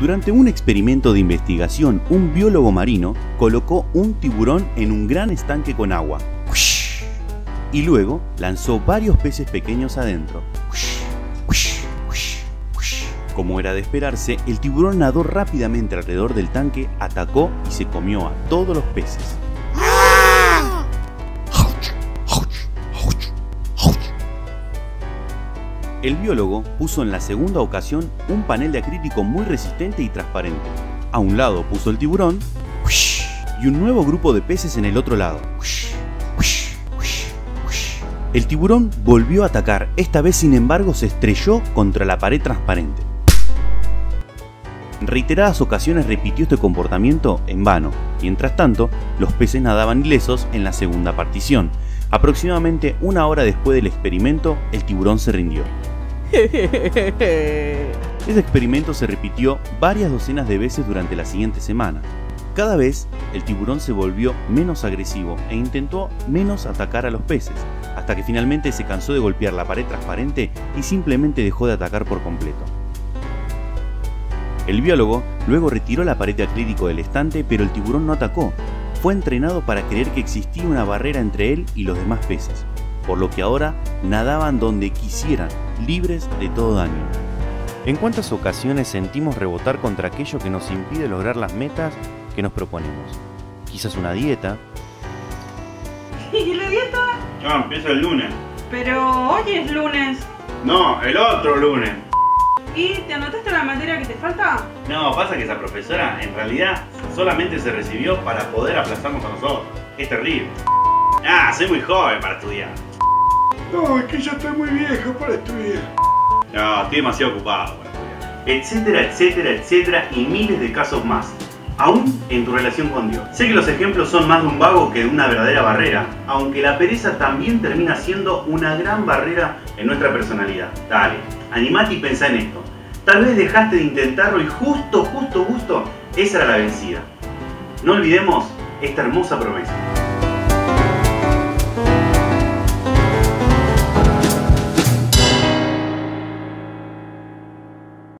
Durante un experimento de investigación, un biólogo marino colocó un tiburón en un gran estanque con agua y luego lanzó varios peces pequeños adentro. Como era de esperarse, el tiburón nadó rápidamente alrededor del tanque, atacó y se comió a todos los peces. El biólogo puso en la segunda ocasión un panel de acrílico muy resistente y transparente. A un lado puso el tiburón y un nuevo grupo de peces en el otro lado. El tiburón volvió a atacar, esta vez sin embargo se estrelló contra la pared transparente. En reiteradas ocasiones repitió este comportamiento en vano. Mientras tanto, los peces nadaban ilesos en la segunda partición. Aproximadamente una hora después del experimento, el tiburón se rindió. Ese experimento se repitió varias docenas de veces durante la siguiente semana. Cada vez el tiburón se volvió menos agresivo e intentó menos atacar a los peces, hasta que finalmente se cansó de golpear la pared transparente y simplemente dejó de atacar por completo. El biólogo luego retiró la pared de acrílico del estante, pero el tiburón no atacó. Fue entrenado para creer que existía una barrera entre él y los demás peces, por lo que ahora nadaban donde quisieran, libres de todo daño. ¿En cuántas ocasiones sentimos rebotar contra aquello que nos impide lograr las metas que nos proponemos? Quizás una dieta. ¿Y la dieta? Ya, empieza el lunes. Pero hoy es lunes. No, el otro lunes. ¿Y te anotaste la materia que te falta? No, pasa que esa profesora en realidad solamente se recibió para poder aplazarnos a nosotros. Es terrible. Ah, soy muy joven para estudiar. No, es que ya estoy muy viejo para estudiar. No, estoy demasiado ocupado para estudiar. Etcétera, etcétera, etcétera y miles de casos más. Aún en tu relación con Dios. Sé que los ejemplos son más de un vago que de una verdadera barrera, aunque la pereza también termina siendo una gran barrera en nuestra personalidad. Dale, animate y pensá en esto. Tal vez dejaste de intentarlo y justo, justo, justo, esa era la vencida. No olvidemos esta hermosa promesa.